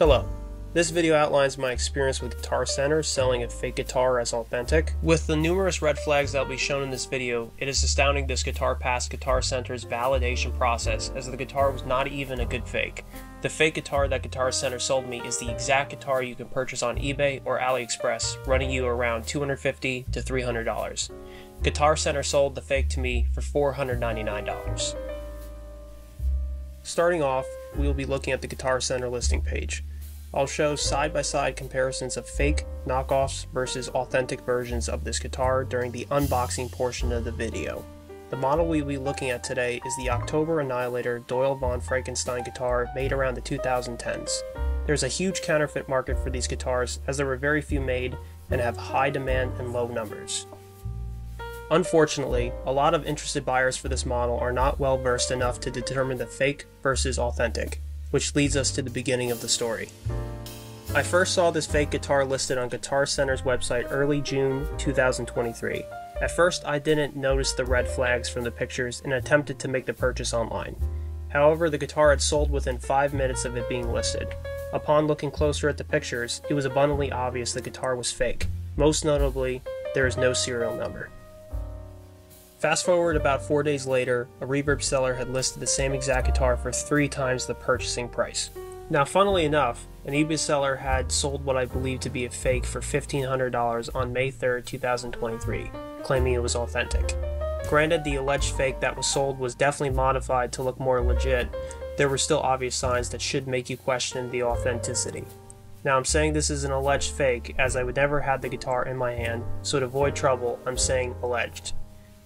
Hello. This video outlines my experience with Guitar Center selling a fake guitar as authentic. With the numerous red flags that will be shown in this video, it is astounding this guitar passed Guitar Center's validation process as the guitar was not even a good fake. The fake guitar that Guitar Center sold me is the exact guitar you can purchase on eBay or AliExpress, running you around 250 to $300. Guitar Center sold the fake to me for $499. Starting off, we will be looking at the Guitar Center listing page. I'll show side-by-side comparisons of fake knockoffs versus authentic versions of this guitar during the unboxing portion of the video. The model we will be looking at today is the Oktober Annihilator Doyle von Frankenstein guitar made around the 2010s. There's a huge counterfeit market for these guitars as there were very few made and have high demand and low numbers. Unfortunately, a lot of interested buyers for this model are not well versed enough to determine the fake versus authentic, which leads us to the beginning of the story. I first saw this fake guitar listed on Guitar Center's website early June 2023. At first, I didn't notice the red flags from the pictures and attempted to make the purchase online. However, the guitar had sold within 5 minutes of it being listed. Upon looking closer at the pictures, it was abundantly obvious the guitar was fake. Most notably, there is no serial number. Fast forward about four days later, a reverb seller had listed the same exact guitar for three times the purchasing price. Now, funnily enough, an eBay seller had sold what I believe to be a fake for $1,500 on May 3, 2023, claiming it was authentic. Granted, the alleged fake that was sold was definitely modified to look more legit, there were still obvious signs that should make you question the authenticity. Now, I'm saying this is an alleged fake as I would never have the guitar in my hand, so to avoid trouble, I'm saying alleged.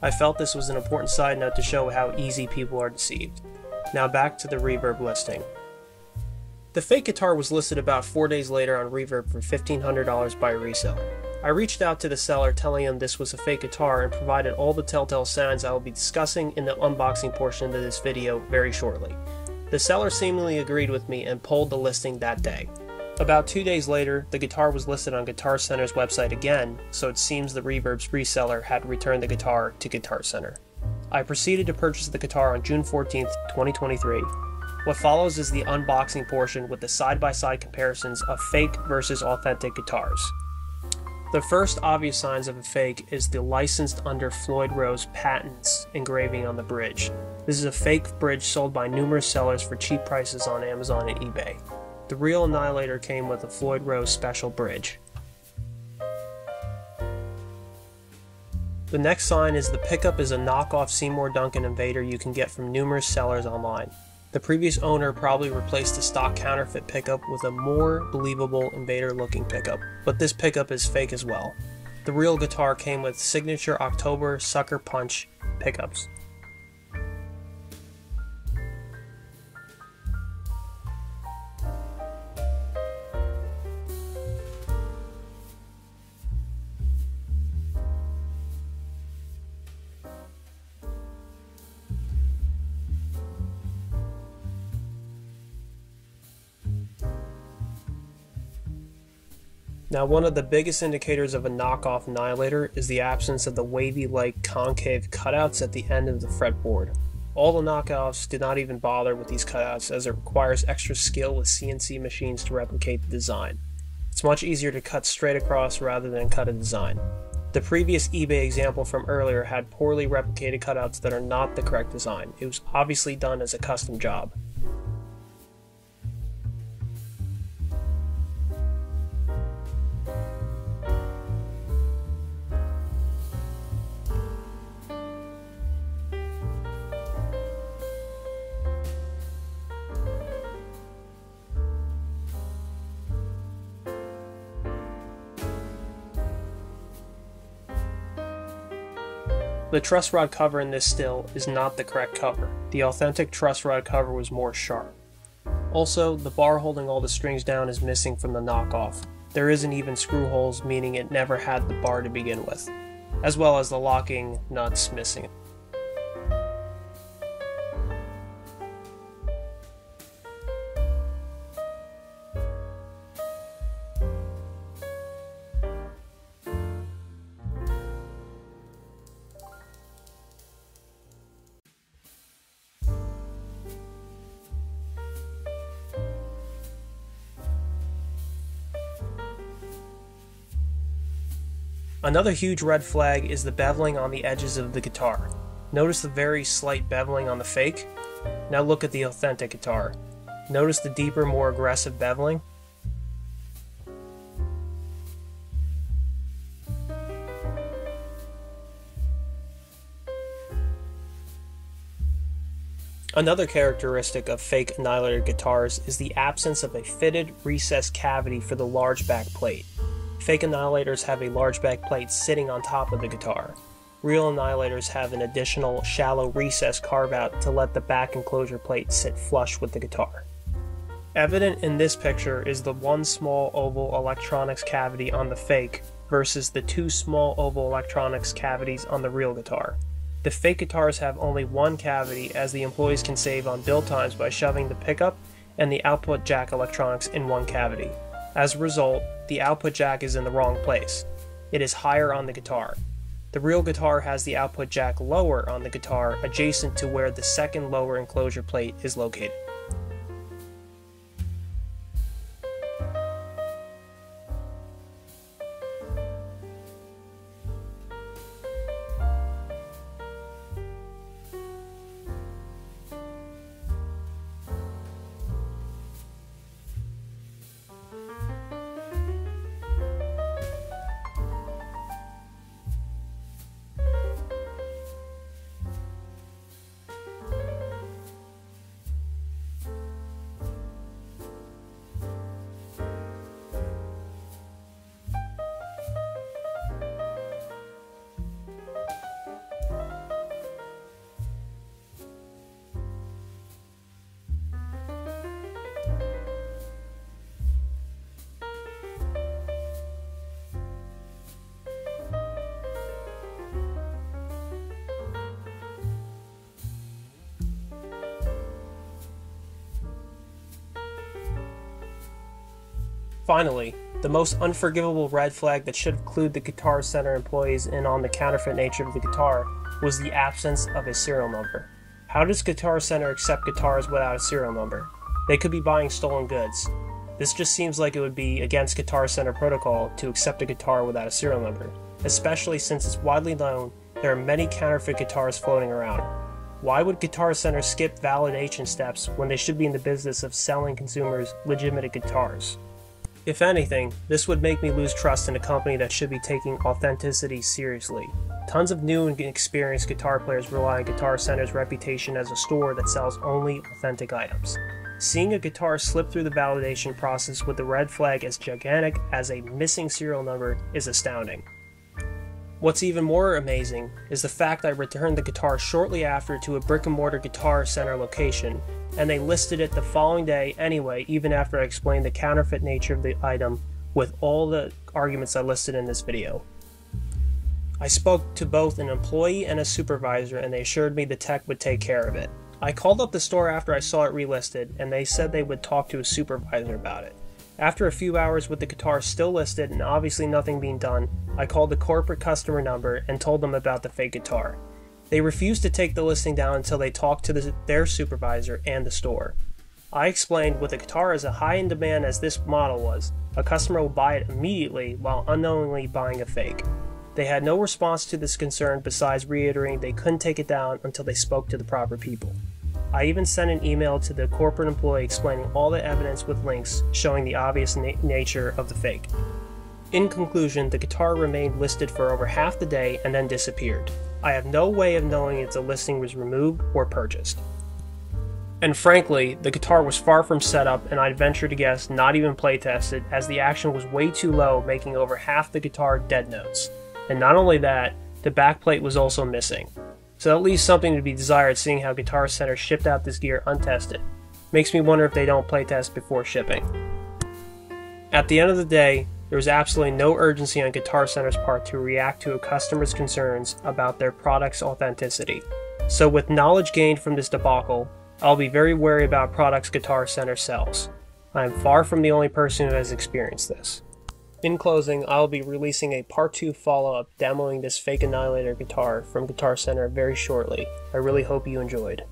I felt this was an important side note to show how easy people are deceived. Now back to the Reverb listing. The fake guitar was listed about 4 days later on Reverb for $1,500 by a reseller. I reached out to the seller telling him this was a fake guitar and provided all the telltale signs I will be discussing in the unboxing portion of this video very shortly. The seller seemingly agreed with me and pulled the listing that day. About two days later, the guitar was listed on Guitar Center's website again, so it seems the Reverb's reseller had returned the guitar to Guitar Center. I proceeded to purchase the guitar on June 14, 2023, what follows is the unboxing portion with the side-by-side comparisons of fake versus authentic guitars. The first obvious signs of a fake is the licensed under Floyd Rose patents engraving on the bridge. This is a fake bridge sold by numerous sellers for cheap prices on Amazon and eBay. The real Annihilator came with a Floyd Rose special bridge. The next sign is the pickup is a knockoff Seymour Duncan Invader you can get from numerous sellers online. The previous owner probably replaced the stock counterfeit pickup with a more believable Invader looking pickup, but this pickup is fake as well. The real guitar came with signature Oktober Sucker Punch pickups. Now, one of the biggest indicators of a knockoff Annihilator is the absence of the wavy-like concave cutouts at the end of the fretboard. All the knockoffs did not even bother with these cutouts as it requires extra skill with CNC machines to replicate the design. It's much easier to cut straight across rather than cut a design. The previous eBay example from earlier had poorly replicated cutouts that are not the correct design. It was obviously done as a custom job. The truss rod cover in this still is not the correct cover. The authentic truss rod cover was more sharp. Also, the bar holding all the strings down is missing from the knockoff. There isn't even screw holes, meaning it never had the bar to begin with, as well as the locking nuts missing. Another huge red flag is the beveling on the edges of the guitar. Notice the very slight beveling on the fake? Now look at the authentic guitar. Notice the deeper, more aggressive beveling? Another characteristic of fake Annihilator guitars is the absence of a fitted recessed cavity for the large back plate. Fake Annihilators have a large back plate sitting on top of the guitar. Real Annihilators have an additional shallow recess carve out to let the back enclosure plate sit flush with the guitar. Evident in this picture is the one small oval electronics cavity on the fake versus the two small oval electronics cavities on the real guitar. The fake guitars have only one cavity as the employees can save on build times by shoving the pickup and the output jack electronics in one cavity. As a result, the output jack is in the wrong place. It is higher on the guitar. The real guitar has the output jack lower on the guitar adjacent to where the second lower enclosure plate is located. Finally, the most unforgivable red flag that should have clued the Guitar Center employees in on the counterfeit nature of the guitar was the absence of a serial number. How does Guitar Center accept guitars without a serial number? They could be buying stolen goods. This just seems like it would be against Guitar Center protocol to accept a guitar without a serial number, especially since it's widely known there are many counterfeit guitars floating around. Why would Guitar Center skip validation steps when they should be in the business of selling consumers legitimate guitars? If anything, this would make me lose trust in a company that should be taking authenticity seriously. Tons of new and experienced guitar players rely on Guitar Center's reputation as a store that sells only authentic items. Seeing a guitar slip through the validation process with the red flag as gigantic as a missing serial number is astounding. What's even more amazing is the fact I returned the guitar shortly after to a brick and mortar Guitar Center location and they listed it the following day anyway, even after I explained the counterfeit nature of the item with all the arguments I listed in this video. I spoke to both an employee and a supervisor, and they assured me the tech would take care of it. I called up the store after I saw it relisted, and they said they would talk to a supervisor about it. After a few hours with the guitar still listed and obviously nothing being done, I called the corporate customer number and told them about the fake guitar. They refused to take the listing down until they talked to the, their supervisor and the store. I explained with a guitar as high in demand as this model was, a customer will buy it immediately while unknowingly buying a fake. They had no response to this concern besides reiterating they couldn't take it down until they spoke to the proper people. I even sent an email to the corporate employee explaining all the evidence with links showing the obvious na- nature of the fake. In conclusion, the guitar remained listed for over half the day and then disappeared. I have no way of knowing if the listing was removed or purchased. And frankly, the guitar was far from set up, and I'd venture to guess not even play tested, as the action was way too low, making over half the guitar dead notes. And not only that, the backplate was also missing. So that leaves something to be desired seeing how Guitar Center shipped out this gear untested. Makes me wonder if they don't playtest before shipping. At the end of the day, there was absolutely no urgency on Guitar Center's part to react to a customer's concerns about their product's authenticity. So, with knowledge gained from this debacle, I'll be very wary about products Guitar Center sells. I am far from the only person who has experienced this. In closing, I'll be releasing a part 2 follow up demoing this fake Annihilator guitar from Guitar Center very shortly. I really hope you enjoyed.